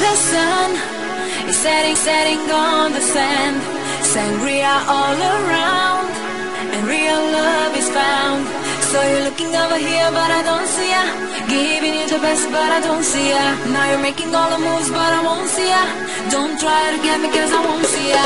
The sun is setting, setting on the sand. Sangria all around, and real love is found. So you're looking over here, but I don't see ya. Giving you the best, but I don't see ya. Now you're making all the moves, but I won't see ya. Don't try to get me, cause I won't see ya.